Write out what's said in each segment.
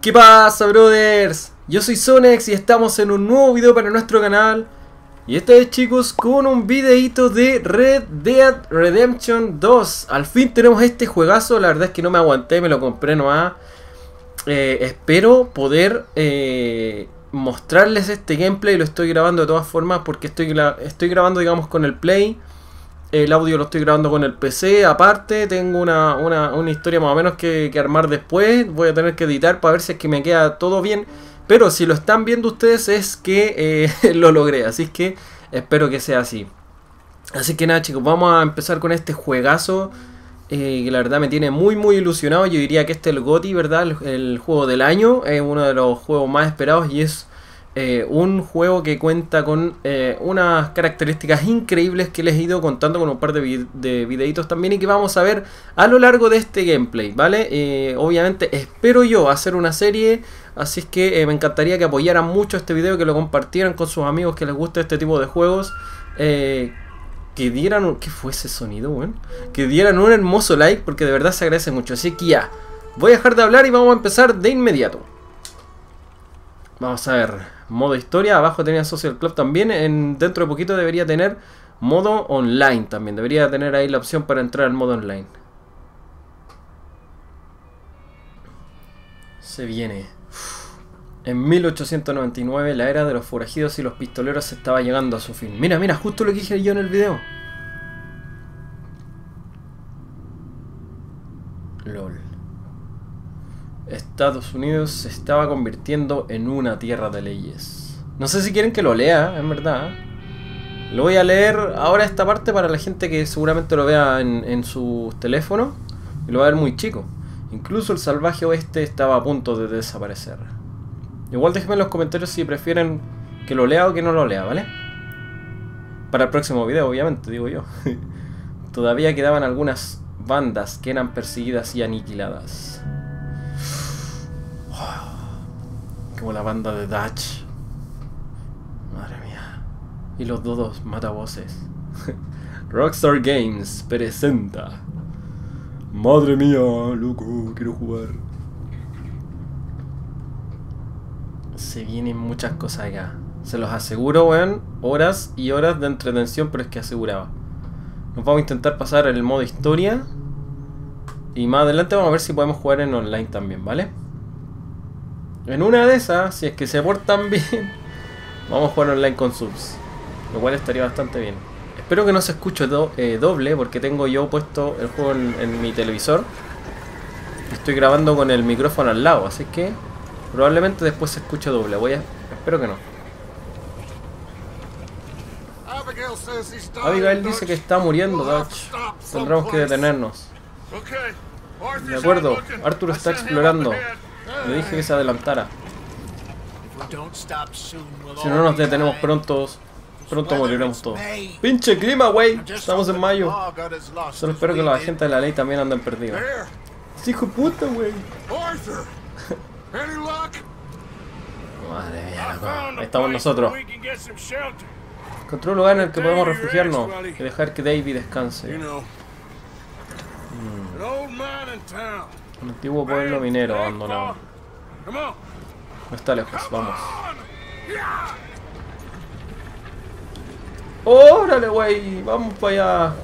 ¿Qué pasa, brothers? Yo soy Sonex y estamos en un nuevo video para nuestro canal. Y esta vez, chicos, con un videito de Red Dead Redemption 2. Al fin tenemos este juegazo. La verdad es que no me aguanté, me lo compré nomás. Eh, espero poder eh, mostrarles este gameplay. Lo estoy grabando de todas formas porque estoy, estoy grabando, digamos, con el Play. El audio lo estoy grabando con el PC. Aparte, tengo una, una, una historia más o menos que, armar después. Voy a tener que editar para ver si es que me queda todo bien. Pero si lo están viendo ustedes es que eh, lo logré. Así que espero que sea así. Así que nada chicos, vamos a empezar con este juegazo. Eh, que la verdad me tiene muy muy ilusionado. Yo diría que este es el GOTI, ¿verdad? El, juego del año. Es uno de los juegos más esperados y es eh, un juego que cuenta con eh, unas características increíbles que les he ido contando con un par de, de, videitos también y que vamos a ver a lo largo de este gameplay, ¿vale? Obviamente espero yo hacer una serie, así es que me encantaría que apoyaran mucho este video, que lo compartieran con sus amigos que les guste este tipo de juegos. Que dieran un... ¿Qué fue ese sonido, weón? Que dieran un hermoso like porque de verdad se agradece mucho. Así que ya, voy a dejar de hablar y vamos a empezar de inmediato. Vamos a ver modo historia, abajo tenía Social Club también, en, dentro de poquito debería tener modo online también, debería tener ahí la opción para entrar al modo online. Se viene. En 1899 la era de los forajidos y los pistoleros estaba llegando a su fin. Mira, mira, justo lo que dije yo en el video. LOL. Estados Unidos se estaba convirtiendo en una tierra de leyes. No sé si quieren que lo lea, en verdad. Lo voy a leer ahora esta parte para la gente que seguramente lo vea en, en su teléfono. Y lo va a ver muy chico. Incluso el salvaje oeste estaba a punto de desaparecer. Igual déjenme en los comentarios si prefieren que lo lea o que no lo lea, ¿vale? Para el próximo video, obviamente, digo yo. Todavía quedaban algunas bandas que eran perseguidas y aniquiladas. Como la banda de Dutch. Madre mía. Y los dos matavoces. Rockstar Games presenta. Madre mía, loco, quiero jugar. Se vienen muchas cosas acá. Se los aseguro, weón. Horas y horas de entretención, pero es que aseguraba. Nos vamos a intentar pasar el modo historia. Y más adelante vamos a ver si podemos jugar en online también, ¿vale? En una de esas, si es que se portan bien, vamos a jugar online con subs. Lo cual estaría bastante bien. Espero que no se escuche eh, doble, porque tengo yo puesto el juego en, en, mi televisor. Estoy grabando con el micrófono al lado, así que probablemente después se escuche doble. Voy a... Espero que no. Abigail dice que está muriendo, Dutch. Tendremos que detenernos. De acuerdo, Arthur está explorando. Le dije que se adelantara. Si no nos detenemos pronto, pronto moriremos todos. ¡Pinche clima, güey! Estamos en mayo. Solo espero que la gente de la ley también anden perdidos. ¡Hijo puta, güey! Madre mía, loco. Estamos nosotros. Encontré un lugar en el que podemos refugiarnos y dejar que Davey descanse. Mm. Un antiguo pueblo minero abandonado. No está lejos, vamos. ¡Órale, güey! Vamos para allá.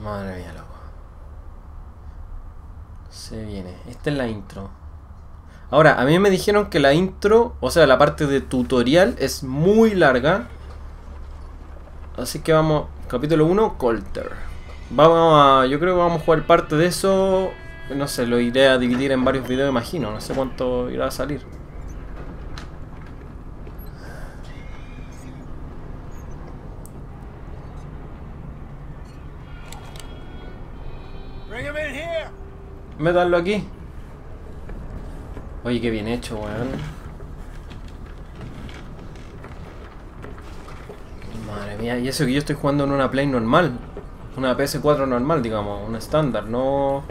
Madre mía. Se viene. Esta es la intro. Ahora, a mí me dijeron que la intro, o sea, la parte de tutorial es muy larga. Así que vamos, capítulo 1, Colter. Vamos a, yo creo que vamos a jugar parte de eso. No sé, lo iré a dividir en varios videos, imagino. No sé cuánto irá a salir. Métanlo aquí. Oye, qué bien hecho, weón. Madre mía, y eso que yo estoy jugando en una Play normal. Una PS4 normal, digamos, una estándar, no...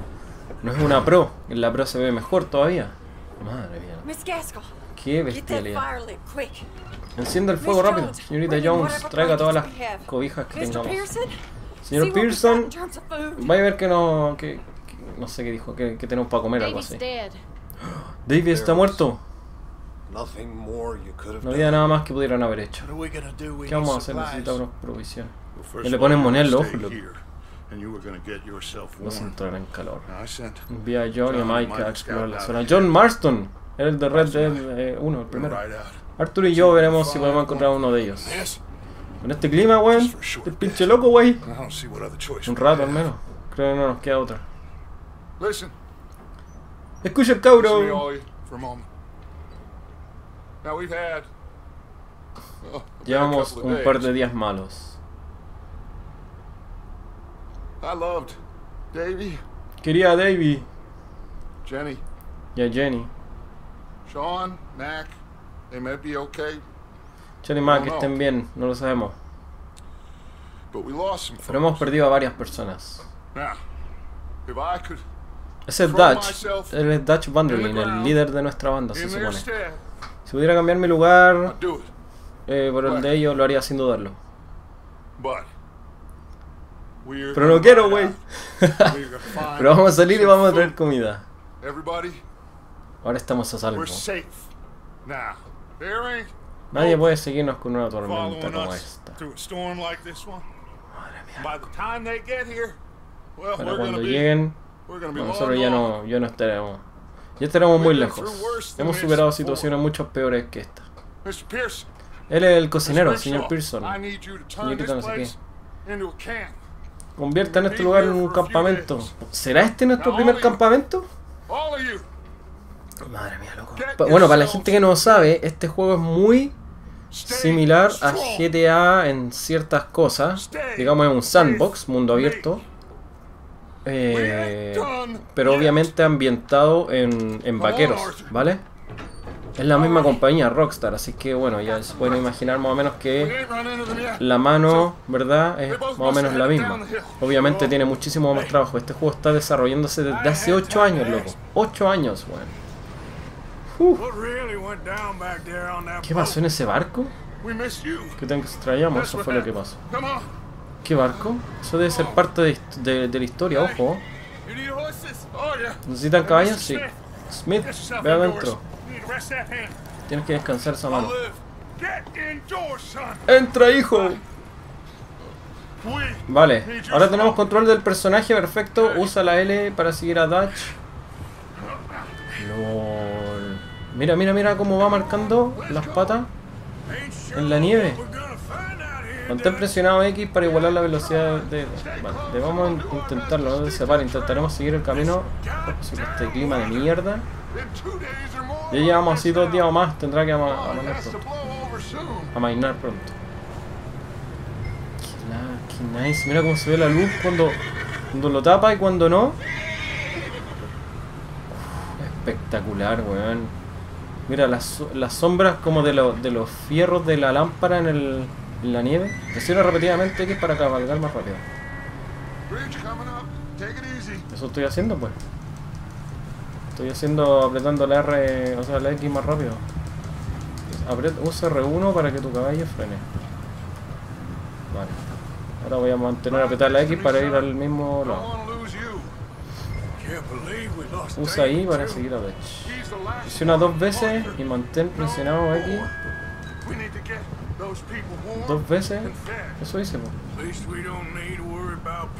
No es una Pro, en la Pro se ve mejor todavía. Madre mía. Qué bestialidad. Encienda el fuego rápido. Señorita Jones, traiga todas las cobijas que tengamos. Señor Pearson, vaya a ver que no. Que- no sé qué dijo, que, que tenemos para comer algo así. dead. David está muerto. No había nada más que pudieran haber hecho. ¿Qué vamos a hacer? Necesitamos provisión. Y le ponen moneda en los ojos, Vas a entrar en calor. Envía a John y a Mike a explorar la zona. John Marston, era el de Red Dead 1, el them primero. Arthur y yo veremos si podemos encontrar uno de ellos. Con este clima, weón, este pinche loco, wey. I don't see what other choice Un rato al menos. Creo que no nos queda otra. Listen, Escucha el listen to me cabro. all you for a moment. Now we've had. well, we've had a Llevamos un par days. de días malos. I loved Davy, Quería a Davey Jenny, y a Jenny. Sean, Mac. They may be okay, Jenny y Mac que estén bien, no lo sabemos. but we lost some Pero hemos perdido a varias personas. Now, if I could Ese es Dutch. Él es Dutch Vanderlyn, in the el líder de nuestra banda, se supone. Si pudiera cambiar mi lugar eh, por el de ellos, lo haría sin dudarlo. Pero no quiero, güey. Pero vamos a salir y vamos a traer comida. Ahora estamos a salvo. Nadie puede seguirnos con una tormenta como esta. Madre mía. Para cuando lleguen, bueno, nosotros ya no, ya no estaremos. Ya estaremos muy lejos. Hemos superado situaciones mucho peores que esta. Él es el cocinero, señor Pearson. Señorita no sé qué. Convierta en este lugar en un campamento. ¿Será este nuestro primer campamento? Madre mía, loco. Bueno, para la gente que no sabe, este juego es muy similar a. GTA en ciertas cosas. Digamos, es un sandbox, mundo abierto. Eh, pero obviamente ambientado en, en vaqueros, ¿vale? Es la misma compañía, Rockstar, así que bueno, ya se pueden imaginar más o menos que la mano, ¿verdad? Es más o menos la misma. Obviamente tiene muchísimo más trabajo. Este juego está desarrollándose desde hace 8 años, loco. 8 años, weón. ¿Qué pasó en ese barco? Que te extrañamos, eso fue lo que pasó. ¿Qué barco? Eso debe ser parte de, de- la historia, ojo. ¿Necesitan caballos? Sí. Smith. Ve adentro. Tienes que descansar esa mano. ¡Entra, hijo! Vale, ahora tenemos control del personaje, perfecto. Usa la L para seguir a Dutch. LOL. Mira, mira, mira cómo va marcando las patas en la nieve. Mantén presionado X para igualar la velocidad de... Vale, de- vamos a in- intentarlo, no separ, intentaremos seguir el camino. Este clima de mierda. Ya llevamos así dos días o más, tendrá que ama- it amanar has to pronto. Amainar pronto. Qué, nice, mira cómo se ve la luz cuando, cuando lo tapa y cuando no. Espectacular, weón. Mira las, las sombras como de los fierros de la lámpara en, el, en la nieve. Presiono repetidamente X para cabalgar más rápido. Eso estoy haciendo, pues. Estoy haciendo apretando la R, o sea, la X más rápido. Apret- usa R1 para que tu caballo frene. Vale. Ahora voy a mantener apretar la X para ir al mismo lado. Usa I para seguir a last Presiona dos veces y mantén presionado X dos veces. Eso hice, po.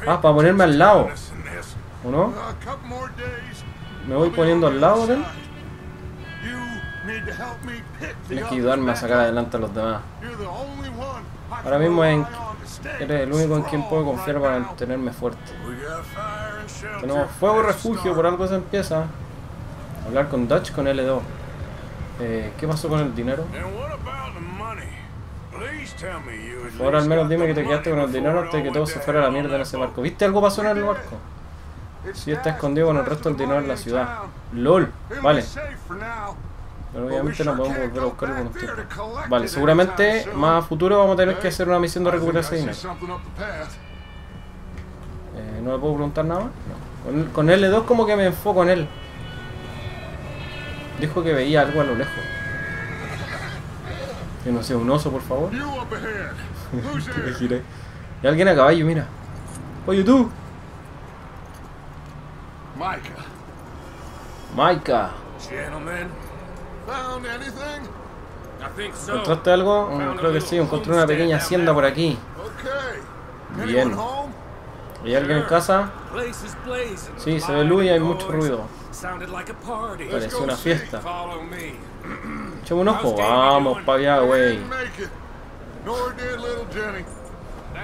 Ah, para ponerme al lado. ¿O no? Me voy poniendo al lado de él. Tienes que ayudarme a sacar adelante a los demás. Ahora mismo en- Eres el único en quien puedo confiar para mantenerme fuerte. Tenemos fuego refugio, por algo se empieza. Hablar con Dutch con L2. Eh, ¿Qué pasó con el dinero? And what about the money? Ahora al menos dime que te quedaste con el dinero antes de que todo se fuera a la mierda en ese barco. ¿Viste algo pasó en el barco? Sí, está escondido con el resto del dinero en la ciudad. LOL, vale. Pero obviamente no podemos volver a buscarlo con collect Vale, seguramente más a futuro vamos a tener que hacer una misión de recuperar ese dinero. Eh, ¿No le puedo preguntar nada más? No. Con, con L2 como que me enfoco en él. Dijo que veía algo a lo lejos. Que no sea un oso, por favor. Me giré. Hay alguien a caballo, mira. Oye tú, Micah. So. ¿Encontraste algo? Mm, creo que sí, encontré una pequeña hacienda por aquí. Bien. ¿Hay alguien en casa? Sí, se ve luz y hay mucho ruido. Parece una fiesta. Echemos un ojo. Vamos para allá, güey.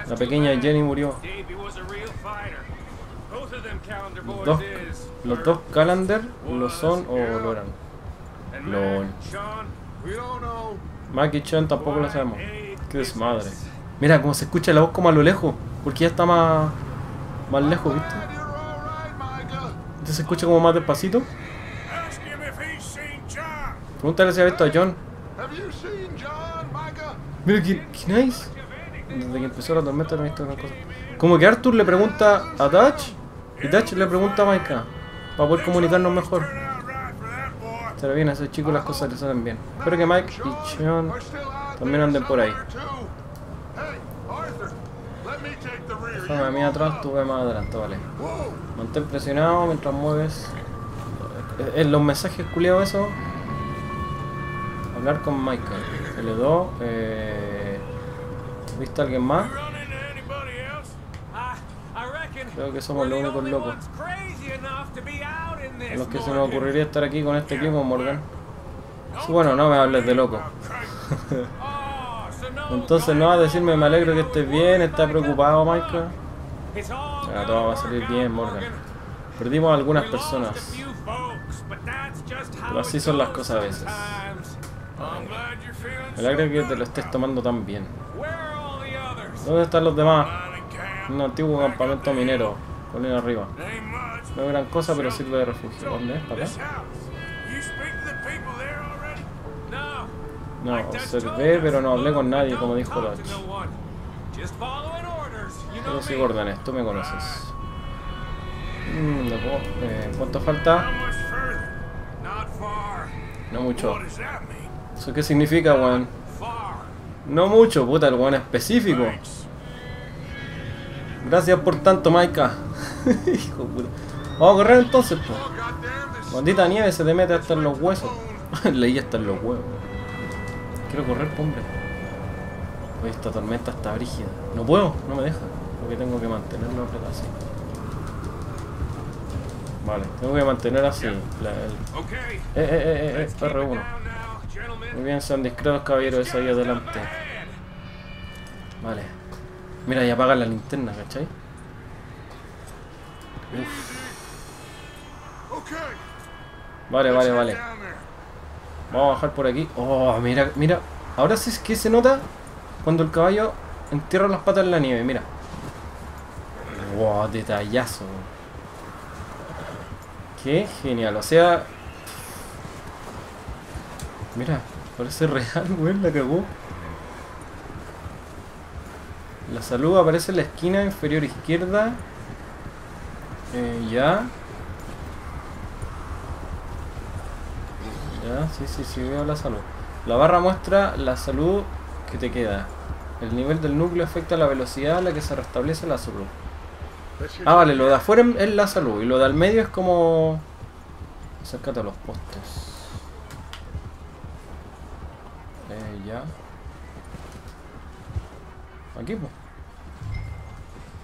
La pequeña. Jenny murió. Calendar boys Dos, los dos Calander lo son o lo eran. Lol. Y Chen tampoco lo sabemos. Qué desmadre. Mira cómo se escucha la voz como a lo lejos. Porque ya está más, más lejos, ¿viste? Entonces se escucha como más despacito. Pregúntale si ha visto a John. John? Mira, ¿quién, quién es? Desde que empezó la tormenta no he visto gran cosa. Como que Arthur le pregunta a Dutch y Dutch le pregunta a Micah. Para poder comunicarnos mejor. Será bien, a ese chico las cosas le salen bien. Espero que Mike y out también anden por ahí. Déjame a mí atrás, tú ve más adelante, vale. Mantén presionado mientras mueves. En los mensajes culiados eso. Hablar con Michael. L2. Eh, ¿Viste a alguien más? Creo que somos los únicos locos. A los que se nos ocurriría estar aquí con este equipo, Morgan. Sí, bueno, no me hables de loco. Entonces no vas a decirme me alegro que estés bien, estás preocupado, Michael. Ya, todo va a salir bien, Morgan. Perdimos a algunas personas. Pero así son las cosas a veces. Me alegra que te lo estés tomando tan bien. ¿Dónde están los demás? Un antiguo campamento minero, colina arriba. No es gran cosa, pero sirve de refugio. ¿Dónde es? ¿Para? No. Observé, pero no hablé con nadie, como dijo Yo soy me. órdenes, tú me conoces. Mm, no puedo- eh, ¿Cuánto falta? No mucho. ¿Eso qué significa, weón? No mucho, puta, el weón específico. Gracias por tanto, Maika. Hijo puta. Vamos a correr entonces, pues. Maldita nieve se te mete hasta en los huesos. Leí hasta en los huevos. Quiero correr, hombre. Oye, esta tormenta está brígida. No puedo, no me deja. Porque tengo que mantenerlo apretado así. Vale, tengo que mantener así. la- el-. Eh, eh, eh, eh, it R1. Muy bien, sean discretos caballeros ahí adelante. Vale. Mira, y apaga la linterna, ¿cachai? Okay. Vale, vale, vale. Vamos a bajar por aquí. Oh, mira, mira. Ahora sí es que se nota cuando el caballo entierra las patas en la nieve, mira. Wow, detallazo. Qué genial, o sea... Mira, parece real, weón, la cagó. La salud aparece en la esquina inferior izquierda. Eh, ya. Ya, sí, sí, sí, veo la salud. La barra muestra la salud que te queda. El nivel del núcleo afecta la velocidad a la que se restablece la salud. Ah, vale, lo de afuera es la salud y lo de al medio es como... Acércate a los postes. Eh, ya. Aquí, pues.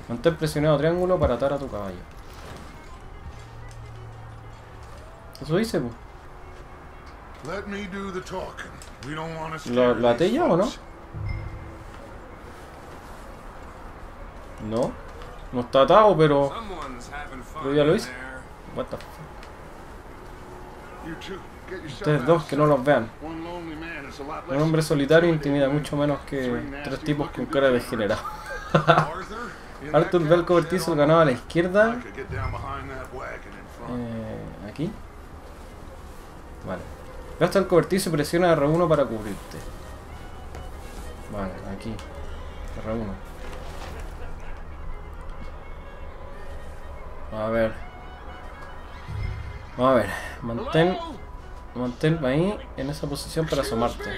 Mantén presionado triángulo para atar a tu caballo. Eso dice, pues. Let me do the talking. We don't want to ¿Lo, lo até ya o no? No. No está atado, pero... Someone's having fun Pero ya lo hice. What the f- Ustedes dos que no los vean. Un hombre solitario intimida mucho menos que tres tipos con cara de degenerado. Arthur, ve el cobertizo ganado a la izquierda. Eh, aquí. Vale. Ve hasta el cobertizo y presiona R1 para cubrirte. Vale, aquí. R1. A ver. A ver. Mantén? Mantén ahí en esa posición para asomarte.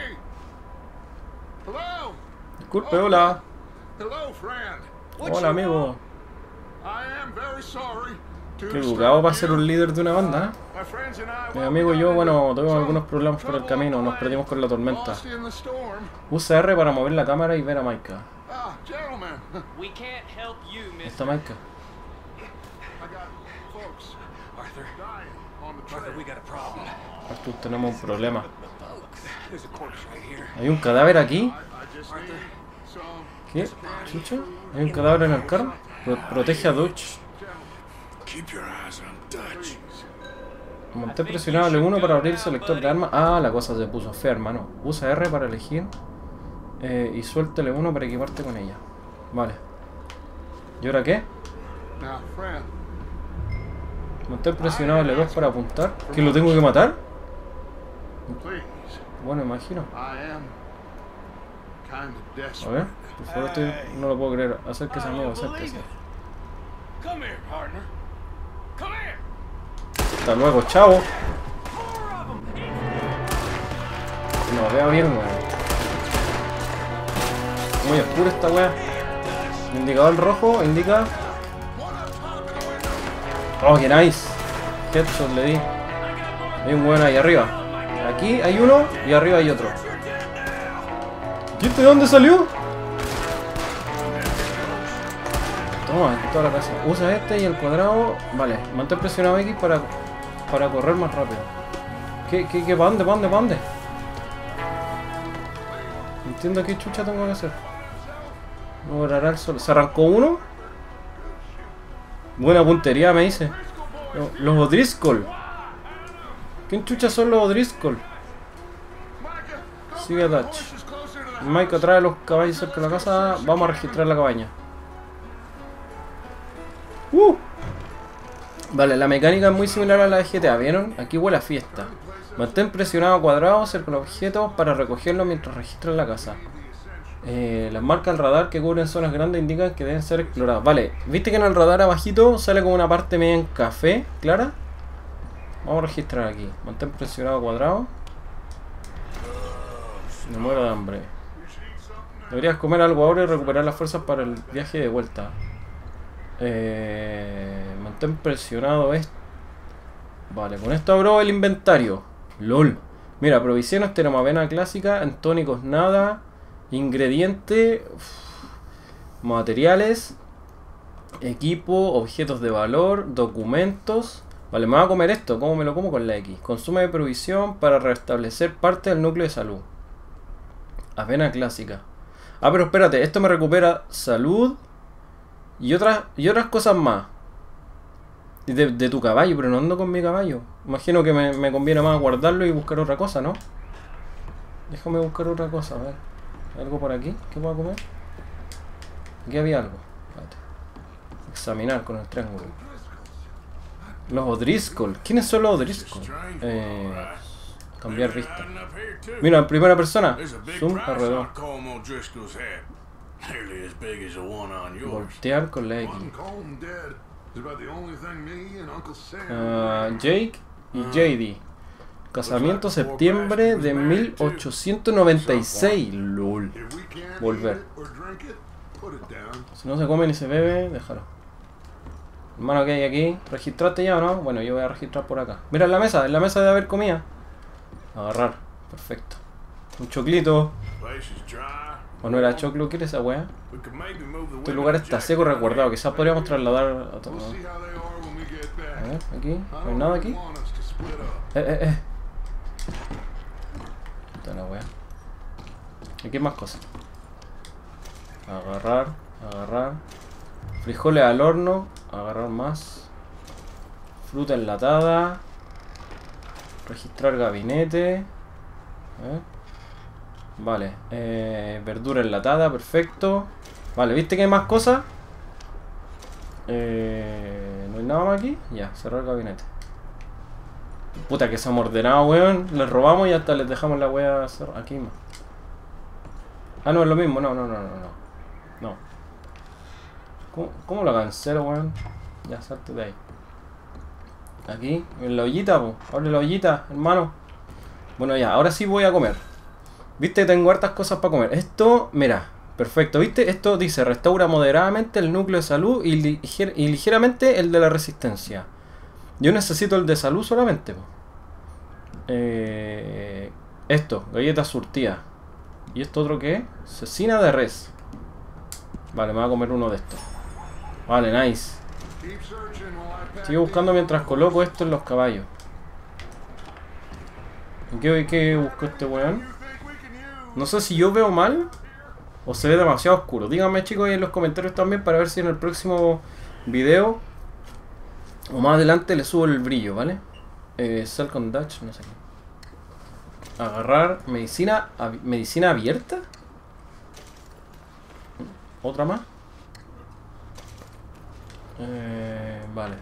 Disculpe, hola. Hola, amigo. Qué educado para ser un líder de una banda, ¿eh? I Mi amigo y yo, bueno, tuvimos algunos problemas por el camino, nos perdimos con la tormenta. Usa R para mover la cámara y ver a Maika. Ah, gentlemen, We can't help you, ¿Dónde mister. está Maika? Arthur, we got a problem. Arthur, tenemos un problema. ¿Hay un cadáver aquí? ¿Qué? ¿Chucha? ¿Hay un cadáver en el carro? Pro- protege a Dutch. Mantén presionado L1 para abrir el selector de armas. Ah, la cosa se puso fea, hermano. Usa R para elegir. eh, y suelta L1 para equiparte con ella. Vale. ¿Y ahora qué? Mantén presionado L2 para apuntar. ¿Que lo tengo que matar? Please. Bueno, imagino. A ver, por favor, estoy... no lo puedo creer. Acérquese, amigo, acérquese. Hasta luego, chao. No veo bien, weón. Muy oscura esta weá. El indicador rojo indica. Oh, que nice. Headshot le di. Hay un weón ahí arriba. Aquí hay uno y arriba hay otro. ¿Y este de dónde salió? Toma, en toda la casa. Usa este y el cuadrado. Vale, mantén presionado X para, para correr más rápido. ¿Qué, qué, qué? ¿Para dónde? ¿Para dónde? ¿Para dónde? No Entiendo qué chucha tengo que hacer. No el sol. ¿Se arrancó uno? Buena puntería me dice. Los- Los O'Driscoll. ¿Quién chucha son los O'Driscoll? Sigue Dutch. Mike trae los caballos cerca de la casa. Vamos a registrar la cabaña. Uh. Vale, la mecánica es muy similar a la de GTA, ¿vieron? Aquí huele a fiesta. Mantén presionado cuadrado cerca de los objetos para recogerlos mientras registras la casa. Eh, las marcas del radar que cubren zonas grandes indican que deben ser exploradas. Vale, ¿viste que en el radar abajito sale como una parte media en café, clara? Vamos a registrar aquí. Mantén presionado cuadrado. Me muero de hambre. Deberías comer algo ahora y recuperar las fuerzas para el viaje de vuelta. Eh, mantén presionado esto. Vale, con esto abro el inventario. LOL. Mira, provisiones, tenemos avena clásica, en tónicos nada. Ingrediente. materiales. Equipo, objetos de valor, documentos. Vale, me voy a comer esto. ¿Cómo me lo como con la X? Consume de provisión para restablecer parte del núcleo de salud. Avena clásica. Ah, pero espérate, esto me recupera salud y otras, y otras cosas más. De, de tu caballo, pero no ando con mi caballo. Imagino que me, me conviene más guardarlo y buscar otra cosa, ¿no? Déjame buscar otra cosa, a ver. ¿Algo por aquí que pueda comer? Aquí había algo. Espérate. Examinar con el triángulo. Los O'Driscoll. ¿Quiénes son los O'Driscoll? Eh, cambiar vista. Mira, en primera persona. Zoom alrededor. Voltear con la X. Ah, Jake y JD. Casamiento septiembre de 1896. LOL. volver. Si no se come ni se bebe, déjalo. Hermano, ¿qué hay aquí? ¿Registraste ya o no? Bueno, yo voy a registrar por acá. Mira en la mesa, en la mesa de haber comida. Agarrar, perfecto. Un choclito. ¿O no era choclo? ¿Qué era esa weá? Este lugar está seco here. Quizás podríamos trasladar a get A ver, aquí. ¿No hay nada aquí? Eh, eh, eh. Está la weá. Aquí hay más cosas. Agarrar, agarrar. Frijoles al horno. Agarrar más. Fruta enlatada. Registrar gabinete. Vale. Eh, verdura enlatada, perfecto. Vale, ¿viste que hay más cosas? Eh, ¿No hay nada más aquí? Ya, cerrar gabinete. Puta que se han ordenado, weón. Les robamos y hasta les dejamos la wea aquí más. Ah, no, es lo mismo. No, no, no, no. No. ¿Cómo, lo cancelo, weón? Ya, salte de ahí. Aquí, en la ollita, po. Abre la ollita, hermano. Bueno, ya, ahora sí voy a comer. Viste, tengo hartas cosas para comer. Esto, mira, perfecto. ¿Viste? Esto dice, restaura moderadamente el núcleo de salud y, liger- y ligeramente el de la resistencia. Yo necesito el de salud solamente. po. Eh, esto, galletas surtidas. ¿Y esto otro qué? Cecina de res. Vale, me voy a comer uno de estos. Vale, nice. Sigo buscando mientras coloco esto en los caballos. ¿Y ¿Qué, qué busco este weón? No sé si yo veo mal o se ve demasiado oscuro. Díganme chicos ahí en los comentarios también para ver si en el próximo video o más adelante le subo el brillo, ¿vale? Eh, sell con Dutch, no sé qué. Agarrar medicina, medicina abierta. Otra más. Eh, vale.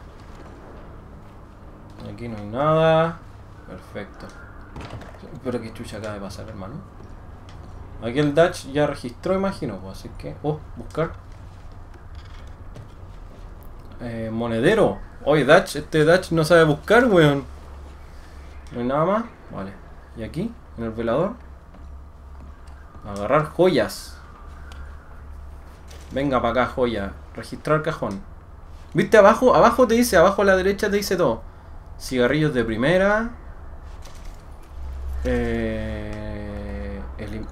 Aquí no hay nada. Perfecto. Pero que chucha acaba de pasar, hermano. Aquí el Dutch ya registró, imagino, pues, así que... Oh, buscar. Eh, monedero. Oye, Dutch, este Dutch no sabe buscar, weón. No hay nada más. Vale. Y aquí, en el velador. Agarrar joyas. Venga para acá, joya. Registrar cajón. ¿Viste abajo? Abajo te dice, abajo a la derecha te dice todo. Cigarrillos de primera. Eh,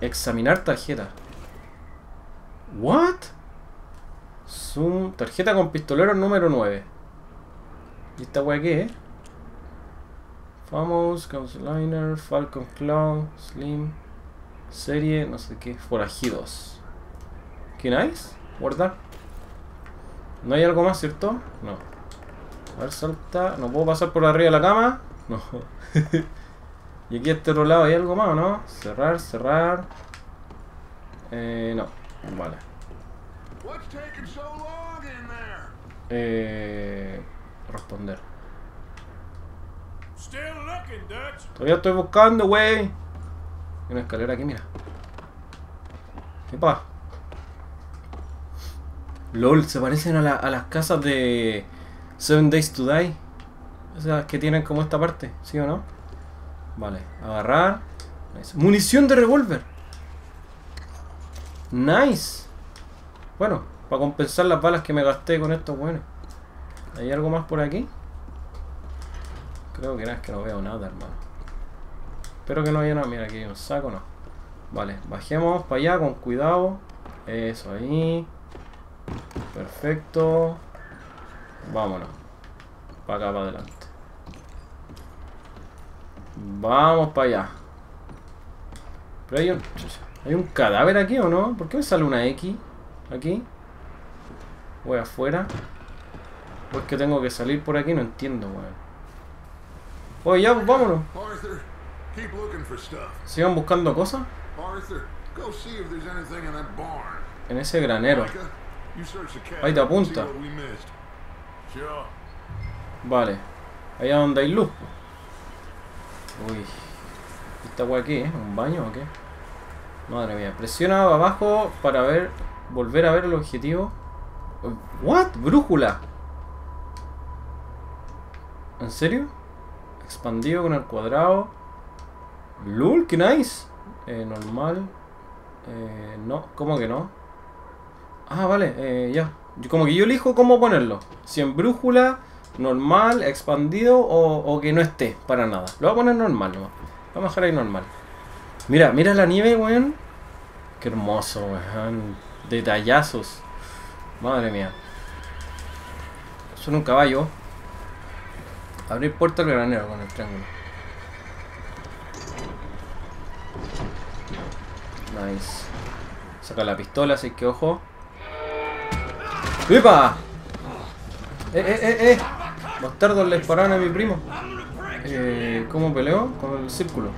examinar tarjeta. What? Zoom. Tarjeta con pistolero número 9. ¿Y esta wea qué? Famous, Falcon Clown, Slim, serie, no sé qué, forajidos. ¿Qué nice? Guardar. ¿No hay algo más, cierto? No. A ver, salta. ¿No puedo pasar por arriba de la cama? No. y aquí a este otro lado hay algo más, ¿o ¿no? Cerrar, cerrar. Eh, no. Vale. Eh, responder. Todavía estoy buscando, wey. Hay una escalera aquí, mira. ¿Qué pasa? LOL, se parecen a, la- a las casas de Seven Days to Die. Esas que tienen como esta parte, ¿sí o no? Vale, agarrar. Munición de revólver. Nice. Bueno, para compensar las balas que me gasté con estos buenos. ¿Hay algo más por aquí? Creo que nada, es que no veo nada, hermano. Espero que no haya nada. Mira, aquí hay un saco, no. Vale, bajemos para allá con cuidado. Eso ahí. Perfecto. Vámonos. Para acá, para adelante. Vamos para allá. Pero hay un, ¿hay un cadáver aquí o no? ¿Por qué me sale una X aquí? Voy afuera. ¿O es que tengo que salir por aquí? No entiendo, weón. Oye, ya, vámonos. Sigan buscando cosas en ese granero. Ahí te apunta. Vale. Allá donde hay luz. Uy. ¿Esta weá qué es? ¿Un baño o qué? Madre mía. Presiona abajo para ver. Volver a ver el objetivo. ¿What? Brújula. ¿En serio? Expandido con el cuadrado. LUL, qué nice. Eh, normal. Eh, no, ¿cómo que no? Ah, vale, eh, ya. Como que yo elijo cómo ponerlo. Si en brújula, normal, expandido o, que no esté para nada. Lo voy a poner normal, ¿no? Vamos a dejar ahí normal. Mira, mira la nieve, weón. Qué hermoso, weón. Detallazos. Madre mía. Son un caballo. Abrir puerta al granero con el triángulo. Nice. Saca la pistola, así que ojo. ¡Epa! ¡Eh, eh, eh, eh! Bastardos le dispararon a mi primo. Eh, ¿Cómo peleó? Con el círculo.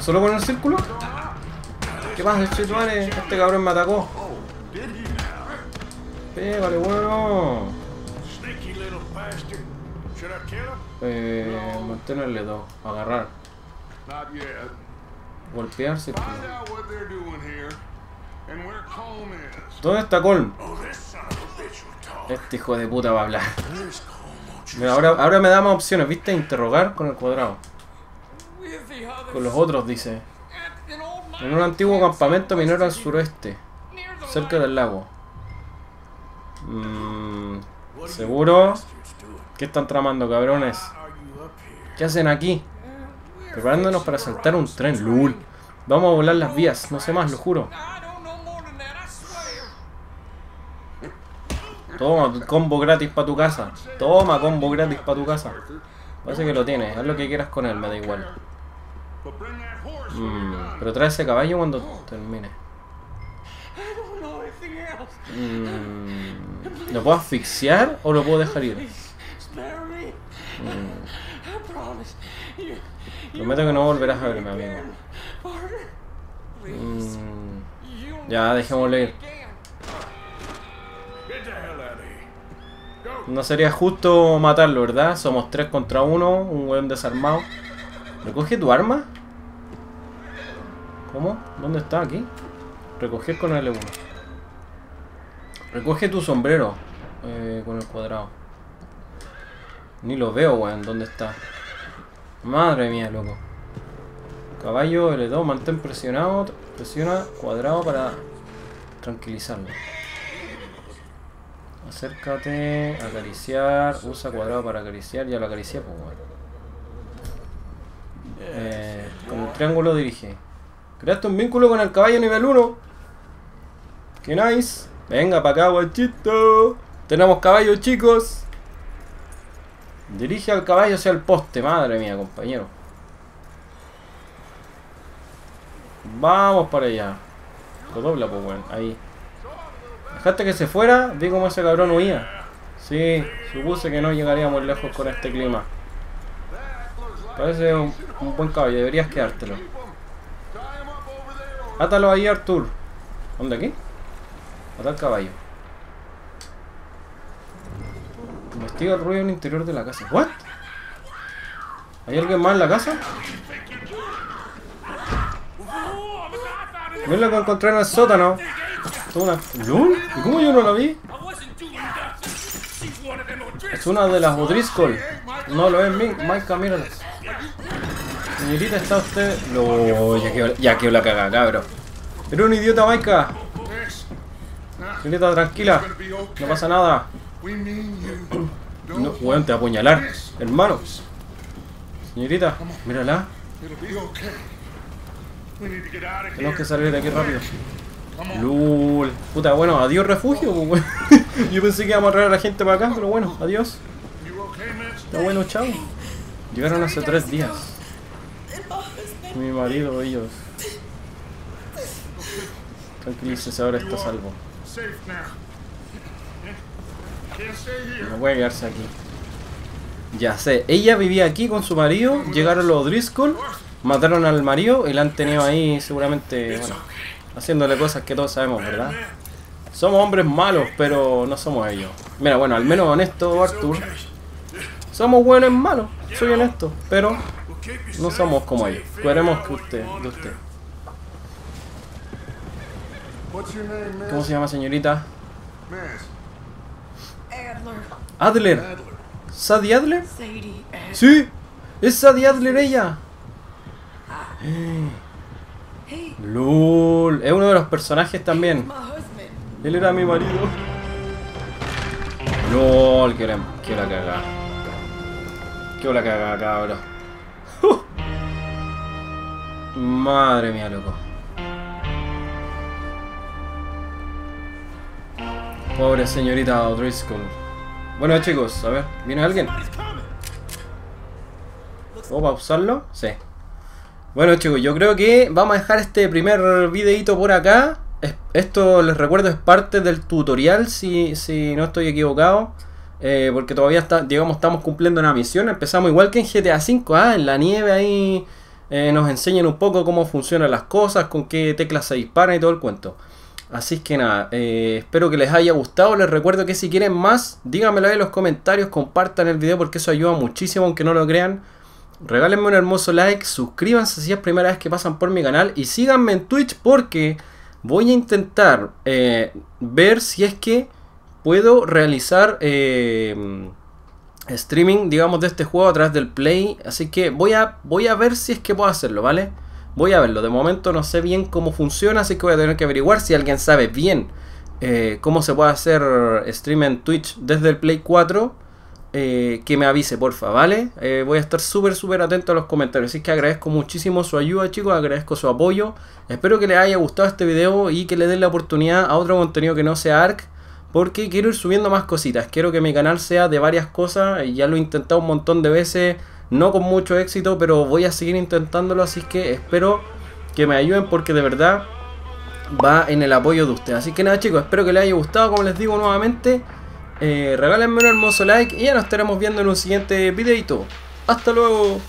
¿Solo con el círculo? ¿Qué pasa, chetuane? Este cabrón me atacó. Pégale, bueno. Kill him? Eh, mantenerle dos. Agarrar. Golpear, círculo. ¿Dónde está Colm? Este hijo de puta va a hablar. Mira, ahora, ahora me da más opciones, ¿viste? Interrogar con el cuadrado. Con los otros, dice. En un antiguo campamento minero al suroeste, cerca del lago. Mm, ¿Seguro? ¿Qué están tramando, cabrones? ¿Qué hacen aquí? Preparándonos para saltar un tren, lul. Vamos a volar las vías, no sé más, lo juro. Toma, combo gratis para tu casa. Toma, combo gratis para tu casa. Parece que lo tienes, haz lo que quieras con él, me da igual. Mm, pero trae ese caballo cuando termine. Mm, ¿Lo puedo asfixiar o lo puedo dejar ir? You, Prometo que no volverás a verme, amigo. Mm, ya, dejémosle ir. No sería justo matarlo, ¿verdad? Somos tres contra uno, un weón desarmado. ¿Recoge tu arma? ¿Cómo? ¿Dónde está? ¿Aquí? Recoger con L1. Recoge tu sombrero eh, con el cuadrado. Ni lo veo, weón. ¿Dónde está? Madre mía, loco. Caballo L2, mantén presionado. Presiona cuadrado para tranquilizarlo. Acércate, acariciar, usa cuadrado para acariciar, ya lo acaricié, pues bueno. Eh, con el triángulo dirige. Creaste un vínculo con el caballo nivel 1. Que nice. Venga para acá, guachito. Tenemos caballos, chicos. Dirige al caballo hacia el poste, madre mía, compañero. Vamos para allá. Lo dobla, pues bueno, ahí. Dejaste que se fuera, vi cómo ese cabrón huía. Sí, supuse que no llegaríamos lejos con este clima. Parece un, buen caballo, deberías quedártelo. Átalo ahí, Artur. ¿Dónde aquí? Ata al caballo. Investiga el ruido en el interior de la casa. ¿What? ¿Hay alguien más en la casa? Es lo que encontré en el sótano. Una... ¿Lul? ¿Y cómo yo no la vi? Es una de las O'Driscoll. No lo es, Mi- Maika, mírala. Señorita, ¿está usted...? No, ya quedó, ya la caga, cabrón. Pero un idiota, Maika. Señorita, tranquila. No pasa nada. No, weón, te va a apuñalar. Hermano. Señorita, mírala. Tenemos que salir de aquí rápido. On. Lul. Puta, bueno, adiós refugio, pues. Yo pensé que íbamos a traer a la gente para acá, pero bueno, adiós. Está bueno, chao. Llegaron hace tres días. Mi marido, ellos. Tranquilícese, ahora está salvo. No puede quedarse aquí. Ya sé, ella vivía aquí con su marido, llegaron los Driscoll, mataron al marido y la han tenido ahí seguramente, haciéndole cosas que todos sabemos, ¿verdad? Somos hombres malos, pero no somos ellos. Mira, bueno, al menos honesto, Arthur. Somos buenos en malos, soy honesto, pero no somos como ellos. Esperemos que usted, de usted. ¿Cómo se llama, señorita? Adler. ¿Sadie Adler? Sadie Adler. Sí, es Sadie Adler ella. LOL, es uno de los personajes también. Él era mi marido. LOL, que la, que la cagada. Que la cagada, cabrón. Madre mía, loco. Pobre señorita O'Driscoll. Bueno, chicos, a ver, ¿viene alguien? ¿Puedo pausarlo? Sí. Bueno chicos, yo creo que vamos a dejar este primer videito por acá. Es- Esto les recuerdo es parte del tutorial si, si no estoy equivocado. Eh, porque todavía estamos cumpliendo una misión. Empezamos igual que en GTA V, ah, en la nieve ahí eh, nos enseñan un poco cómo funcionan las cosas, con qué teclas se disparan y todo el cuento. Así que nada, eh, espero que les haya gustado. Les recuerdo que si quieren más, díganmelo ahí en los comentarios, compartan el video porque eso ayuda muchísimo, aunque no lo crean. Regálenme un hermoso like, suscríbanse si es primera vez que pasan por mi canal y síganme en Twitch porque voy a intentar eh, ver si es que puedo realizar eh, streaming, digamos, de este juego a través del Play. Así que voy a, voy a ver si es que puedo hacerlo, ¿vale? Voy a verlo. De momento no sé bien cómo funciona, así que voy a tener que averiguar si alguien sabe bien eh, cómo se puede hacer stream en Twitch desde el Play 4. Eh, que me avise, porfa, ¿vale? Eh, voy a estar súper, súper atento a los comentarios. Así que agradezco muchísimo su ayuda, chicos. Agradezco su apoyo. Espero que les haya gustado este video y que le den la oportunidad a otro contenido que no sea ARK. Porque quiero ir subiendo más cositas. Quiero que mi canal sea de varias cosas. Ya lo he intentado un montón de veces. No con mucho éxito, pero voy a seguir intentándolo. Así que espero que me ayuden porque de verdad va en el apoyo de ustedes. Así que nada chicos, espero que les haya gustado. Como les digo nuevamente, eh, regálenme un hermoso like y ya nos estaremos viendo en un siguiente videito. Hasta luego.